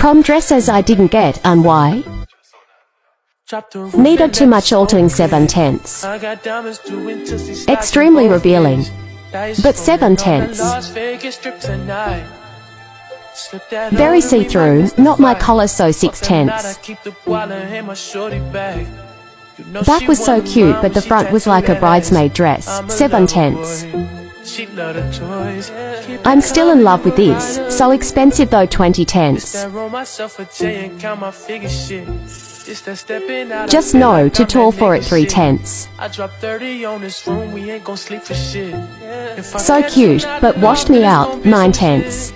Prom dresses I didn't get, and why? Needed too much altering 7 tenths. Extremely revealing. But 7 tenths. Very see-through, not my collar so 6 tenths. Back was so cute but the front was like a bridesmaid dress, 7 tenths. I'm still in love with this, so expensive though 20 tenths. Just no, too tall for it 3 tenths. So cute, but washed me out, 9 tenths.